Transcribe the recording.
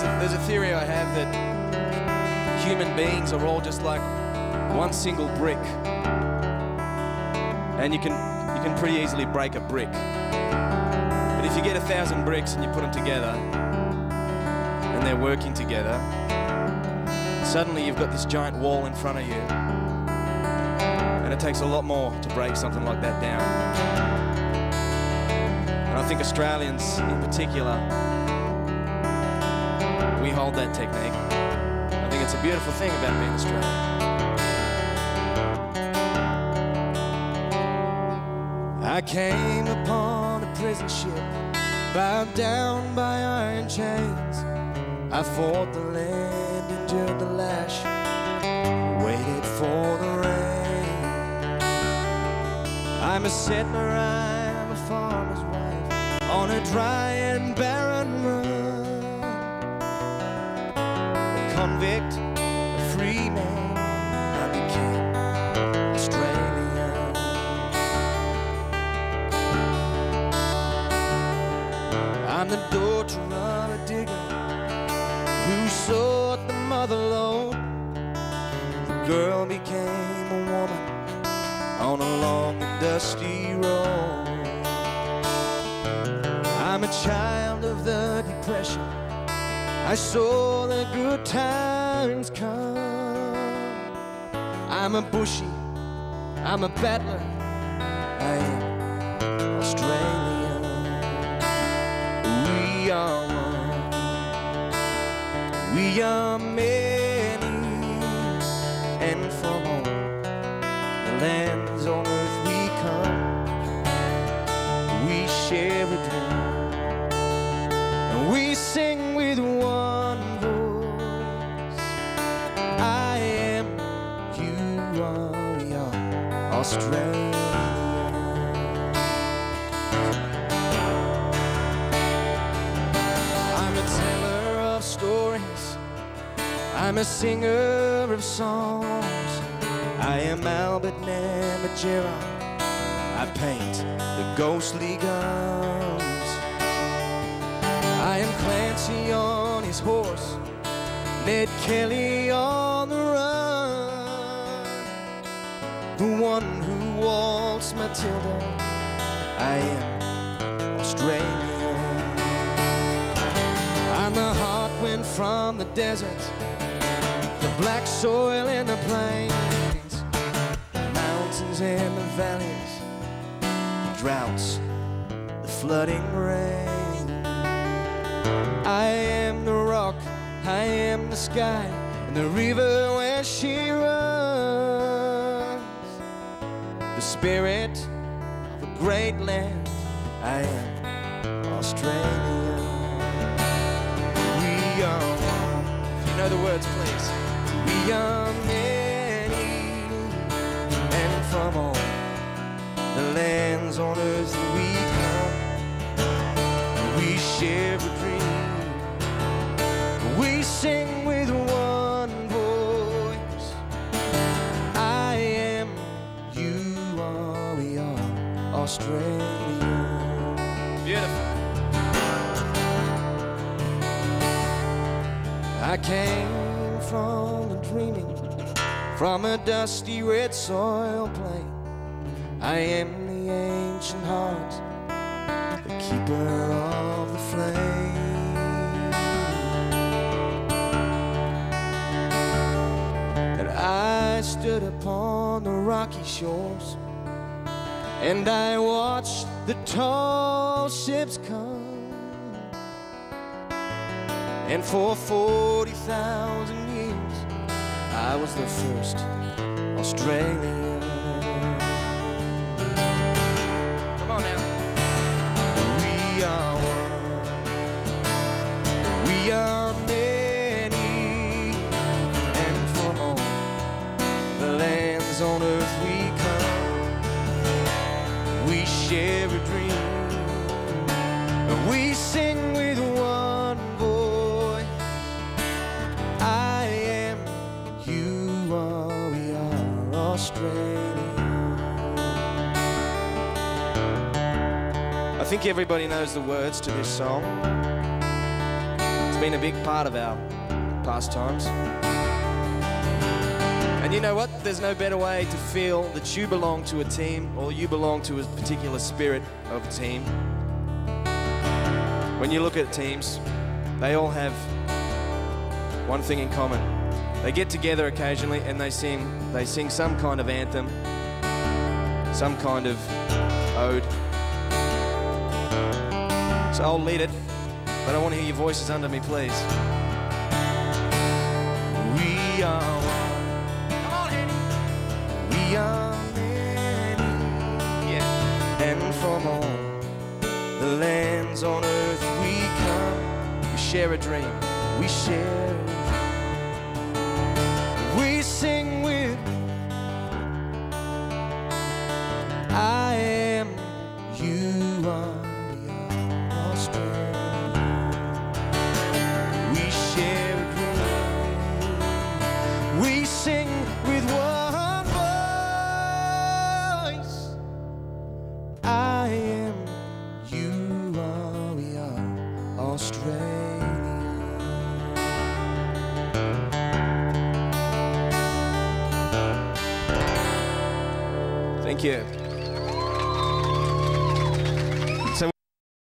there's a, there's a theory I have that human beings are all just like one single brick, and you can you can pretty easily break a brick. But if you get a thousand bricks and you put them together, and they're working together, suddenly you've got this giant wall in front of you, and it takes a lot more to break something like that down. And I think Australians, in particular, we hold that technique. I think it's a beautiful thing about being Australian. I came upon a prison ship, bound down by iron chains. I fought the land, endured the lash, waited for the rain. I'm a settler, I'm a farmer's wife, on a dry and barren run. The daughter of a digger who sought the mother lode. The girl became a woman on a long and dusty road. I'm a child of the depression. I saw the good times come. I'm a bushy, I'm a battler. I am Australian. We are one. We are many, and from all the lands on earth we come. We share a dream, and we sing with one voice. I am, you are, we are Australia. I'm a singer of songs. I am Albert Namatjira. I paint the ghostly guns. I am Clancy on his horse. Ned Kelly on the run. The one who walks Matilda. I am Australian. I'm the hot wind from the desert, black soil in the plains, mountains and the valleys, droughts, the flooding rain. I am the rock, I am the sky, and the river where she runs. The spirit of a great land, I am Australia. We are one. If you know the words, please. We are many, and from all the lands on earth that we come, we share a dream. We sing with one voice. I am, you are, we are Australia. Beautiful. I came from a dreaming, from a dusty red soil plain. I am the ancient heart, the keeper of the flame. And I stood upon the rocky shores, and I watched the tall ships come. And for 40,000 years, I was the first Australian. I think everybody knows the words to this song. It's been a big part of our pastimes. And you know what? There's no better way to feel that you belong to a team or you belong to a particular spirit of a team. When you look at teams, they all have one thing in common. They get together occasionally and they sing they sing some kind of anthem, some kind of ode. So I'll lead it, but I want to hear your voices under me, please. We are one. We are many. And from all the lands on earth we come. We share a dream. We share You.